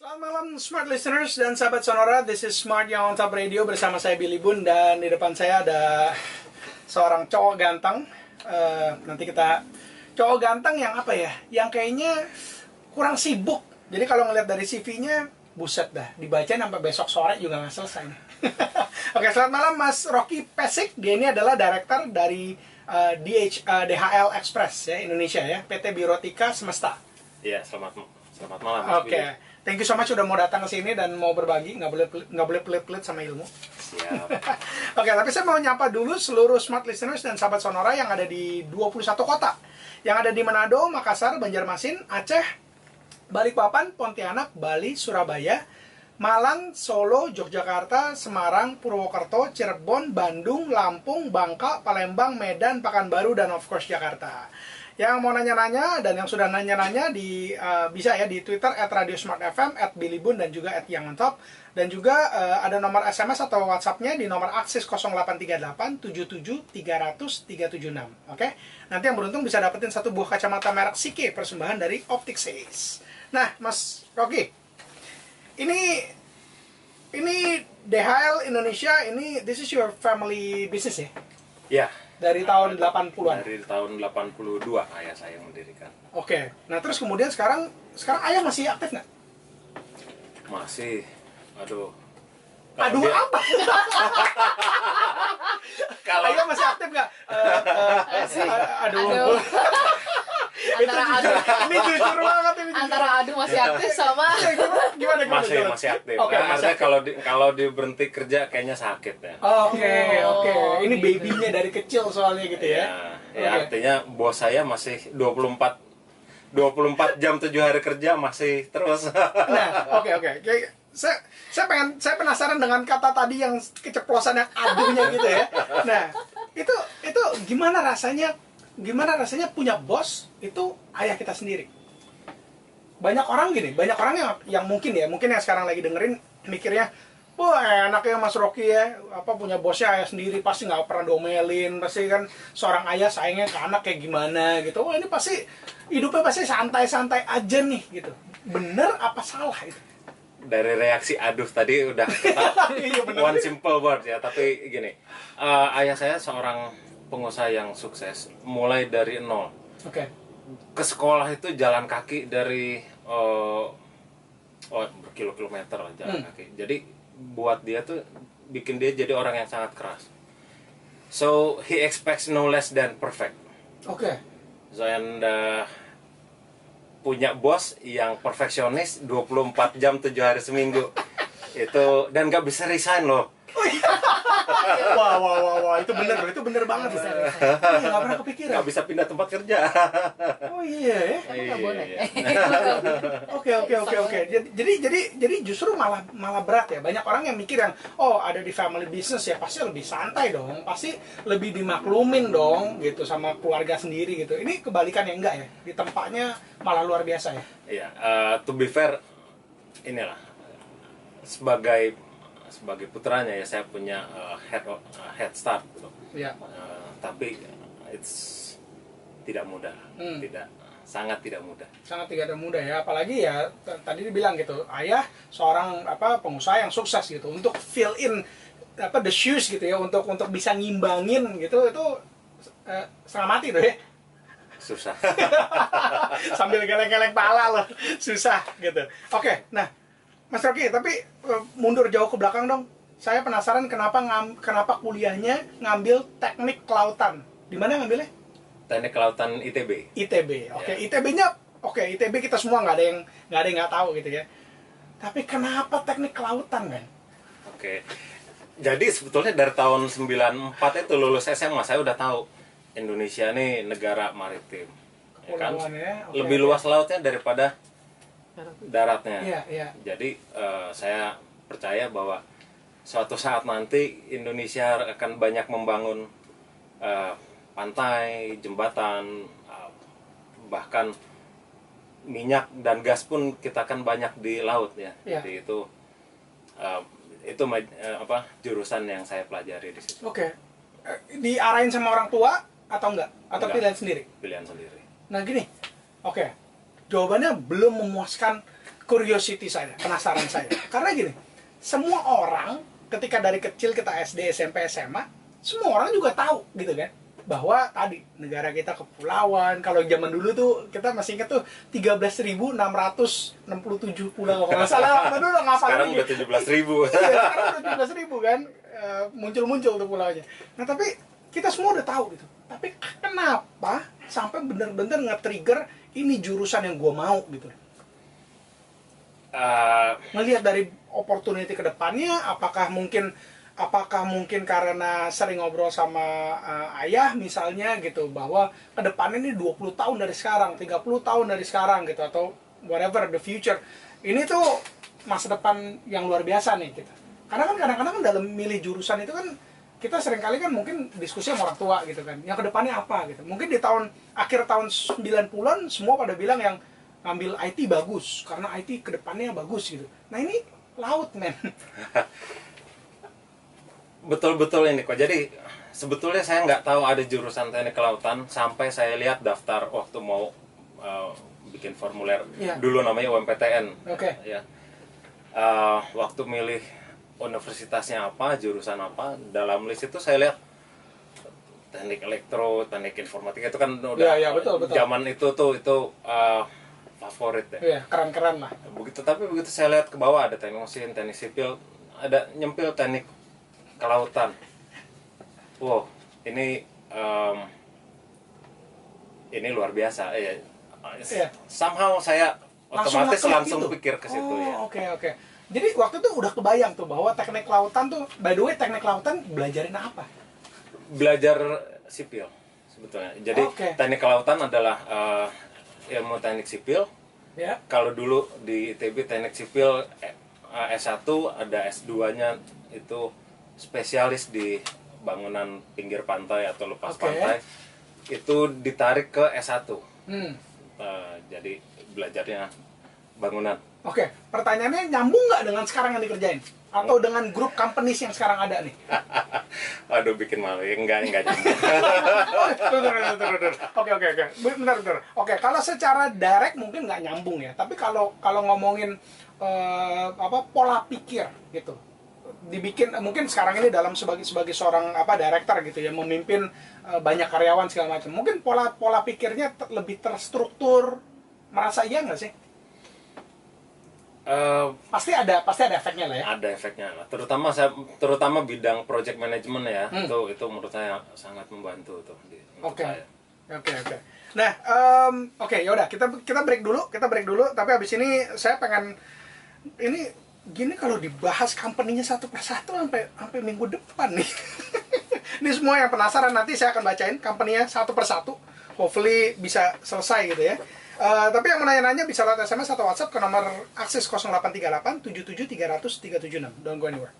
Selamat malam smart listeners dan sahabat Sonora. This is Smart yang on top radio bersama saya Billy Bun dan di depan saya ada seorang cowok ganteng. Eh, nanti kita cowok ganteng yang apa ya? Yang kayaknya kurang sibuk. Jadi kalau ngeliat dari CV-nya buset dah, dibaca sampai besok sore juga nggak selesai. Oke, selamat malam Mas Rocky Pesik. Dia ini adalah director dari eh, DH, eh, DHL Express ya Indonesia ya, PT Birotika Semesta. Iya, selamat selamat malam Oke, thank you so much sudah mau datang ke sini dan mau berbagi, nggak boleh nggak boleh pelit-pelit sama ilmu. Siap. Oke, tapi saya mau nyapa dulu seluruh smart listeners dan sahabat Sonora yang ada di 21 kota. Yang ada di Manado, Makassar, Banjarmasin, Aceh, Balikpapan, Pontianak, Bali, Surabaya, Malang, Solo, Yogyakarta, Semarang, Purwokerto, Cirebon, Bandung, Lampung, Bangka, Palembang, Medan, Pekanbaru, dan of course Jakarta. Yang mau nanya-nanya dan yang sudah nanya-nanya di eh, bisa ya di Twitter @radiosmartfm @billybun dan juga @yangontop dan juga eh, ada nomor SMS atau WhatsApp-nya di nomor akses 0838 77 300 376. Oke. Nanti yang beruntung bisa dapetin satu buah kacamata merek Sike persembahan dari Optic Says. Nah, Mas Rocky, ini ini DHL Indonesia ini this is your family business ya Ya. Dari tahun 80-an. Dari tahun 82 ayah saya mendirikan. Oke. Nah, terus kemudian sekarang sekarang ayah masih aktif nggak? Masih aduh. Kalau Aduh dia- apa? Kalau ayah masih aktif nggak? Eh, eh, eh, aduh. Aduh. Itu jujur, ini jujur banget. Antara adu masih aktif sama Eh, gimana gimana masih gimana? masih aktif. Oke, Nah, masih artinya aktif. kalau di, kalau di berhenti kerja kayaknya sakit ya. Oke, Oh, oke. Ini gitu. babynya dari kecil soalnya gitu ya. Ya, ya Oke. artinya bos saya masih 24 24 jam 7 hari kerja masih terus. Nah, oke oke. Kayak- Saya saya pengen saya penasaran dengan kata tadi yang keceplosan yang aduhnya gitu ya. Nah, itu itu gimana rasanya gimana rasanya punya bos itu ayah kita sendiri. Banyak orang gini, banyak orang yang yang mungkin ya, mungkin yang sekarang lagi dengerin mikirnya Wah enaknya Mas Rocky ya, apa punya bosnya ayah sendiri pasti nggak pernah domelin, pasti kan seorang ayah sayangnya ke anak kayak gimana gitu. Wah ini pasti hidupnya pasti santai-santai aja nih gitu. Bener apa salah itu? Dari reaksi aduh tadi udah Iya, bener. one simple word ya, tapi gini. eh, ayah saya seorang pengusaha yang sukses mulai dari nol. Oke. Ke sekolah itu jalan kaki dari eh, oh berkilo-kilometer lah jalan Hmm. kaki. Jadi buat dia tuh bikin dia jadi orang yang sangat keras. So he expects no less than perfect. Oke. So and uh, punya bos yang perfeksionis 24 jam 7 hari seminggu. itu dan gak bisa resign loh. Wah, wah, wah, wah, itu bener, bro. itu bener banget. Bisa, Iya, bisa. nggak pernah kepikiran. Gak bisa pindah tempat kerja. Oh iya ya. Kamu nggak boleh. Iya. Oke oke oke oke. Jadi jadi jadi justru malah malah berat ya. Banyak orang yang mikir yang oh ada di family business ya pasti lebih santai dong, pasti lebih dimaklumin dong gitu sama keluarga sendiri gitu. Ini kebalikannya enggak ya? Di tempatnya malah luar biasa ya. Iya, eh, to be fair, inilah sebagai sebagai putranya ya saya punya eh, head eh, head start gitu. Iya. Eh, tapi it's tidak mudah, Hmm. tidak sangat tidak mudah. sangat tidak mudah ya apalagi ya tadi dibilang gitu ayah seorang apa pengusaha yang sukses gitu untuk fill in apa the shoes gitu ya untuk untuk bisa ngimbangin gitu itu eh, setengah mati tuh ya Susah. sambil geleng-geleng pala loh susah gitu oke nah Mas Rocky tapi eh, mundur jauh ke belakang dong saya penasaran kenapa ngam, kenapa kuliahnya ngambil teknik kelautan di mana ngambilnya Teknik Kelautan ITB. ITB oke Ya. ITB-nya oke ITB kita semua nggak ada yang nggak ada yang nggak tahu gitu ya tapi kenapa teknik kelautan kan Oke. Jadi sebetulnya dari tahun 94 itu lulus SMA saya udah tahu Indonesia ini negara maritim. Ya kan? Ya, oke, Lebih luas lautnya daripada daratnya. Iya, iya. Jadi eh, saya percaya bahwa suatu saat nanti Indonesia akan banyak membangun eh, pantai, jembatan, eh, bahkan minyak dan gas pun kita akan banyak di laut ya. Iya. Jadi itu eh, itu eh, apa jurusan yang saya pelajari di situ. oke Eh, diarahin sama orang tua atau enggak atau Enggak. pilihan sendiri Pilihan sendiri. Nah gini, oke, jawabannya belum memuaskan curiosity saya, penasaran saya. Karena gini, semua orang ketika dari kecil kita SD, SMP, SMA, semua orang juga tahu gitu kan bahwa tadi negara kita kepulauan kalau zaman dulu tuh kita masih ingat tuh 13.667 pulau kalau nggak salah dulu ngapal Sekarang lagi. udah 17 ribu. Iya, sekarang udah 17 ribu kan eh, muncul-muncul tuh pulaunya. Nah tapi kita semua udah tahu gitu. Tapi kenapa sampai bener-bener nge-trigger ini jurusan yang gue mau gitu? Eh, Ngelihat dari opportunity ke depannya, apakah mungkin apakah mungkin karena sering ngobrol sama eh, ayah misalnya gitu bahwa ke depannya ini 20 tahun dari sekarang, 30 tahun dari sekarang gitu atau whatever the future. Ini tuh masa depan yang luar biasa nih kita. Karena kan kadang-kadang kan dalam milih jurusan itu kan kita sering kali kan mungkin diskusi sama orang tua gitu kan. Yang ke depannya apa gitu. Mungkin di tahun akhir tahun 90-an semua pada bilang yang ngambil IT bagus karena IT ke depannya bagus gitu. Nah ini laut men. betul-betul ini kok. Jadi sebetulnya saya nggak tahu ada jurusan teknik kelautan sampai saya lihat daftar waktu mau uh, bikin formulir Iya. dulu namanya UMPTN. Oke. Ya. Uh, waktu milih universitasnya apa, jurusan apa, dalam list itu saya lihat teknik elektro, teknik informatika itu kan udah Iya, iya, betul, betul. zaman itu tuh itu uh, favorit ya. Iya keren-keren lah. begitu tapi begitu saya lihat ke bawah ada teknik mesin teknik sipil ada nyempil teknik kelautan wow ini em, ini luar biasa ya Iya. somehow saya Langsung otomatis ngeklik langsung gitu? pikir ke situ oh, ya Oke oke. Jadi waktu itu udah kebayang tuh bahwa teknik lautan tuh, by the way teknik lautan belajarin apa? belajar sipil sebetulnya jadi Oke. teknik kelautan adalah eh, ilmu teknik sipil Ya. kalau dulu di ITB teknik sipil eh, S1 ada S2-nya itu spesialis di bangunan pinggir pantai atau lepas Oke. pantai itu ditarik ke S1 Hmm. Eh, jadi belajarnya bangunan Oke, pertanyaannya nyambung nggak dengan sekarang yang dikerjain? Atau dengan grup companies yang sekarang ada nih? aduh bikin malu ya enggak enggak nyambung. Oh. Oke, oke, oke. Bentar, bentar. Oke, kalau secara direct mungkin nggak nyambung ya. Tapi kalau kalau ngomongin eh, apa pola pikir gitu, dibikin mungkin sekarang ini dalam sebagai sebagai seorang apa director gitu ya, memimpin eh, banyak karyawan segala macam. Mungkin pola pola pikirnya ter- lebih terstruktur. Merasa iya nggak sih? Eh, Pasti ada, pasti ada efeknya lah ya. ada efeknya lah terutama saya terutama bidang project management ya Hmm. itu itu menurut saya sangat membantu tuh Oke. Oke oke. Nah, em, oke yaudah kita kita break dulu, kita break dulu. Tapi abis ini saya pengen ini gini kalau dibahas company-nya satu persatu sampai sampai minggu depan nih. ini semua yang penasaran nanti saya akan bacain company-nya satu persatu. Hopefully bisa selesai gitu ya. Eh, tapi yang mau nanya-nanya bisa lewat SMS atau WhatsApp ke nomor akses 0838 77 300 376. Don't go anywhere.